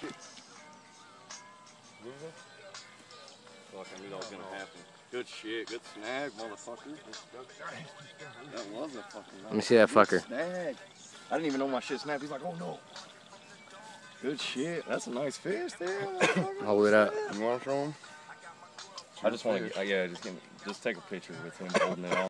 Shit. Fuck, I knew that was gonna happen. Good shit, good snag, motherfucker. That was a fucking Let me see that fucker. snag. I didn't even know my shit snapped. He's like, oh no. Good shit. That's a nice fish there. Hold it up. You want to show him? I just want to, yeah, just give me, just take a picture with him holding it on.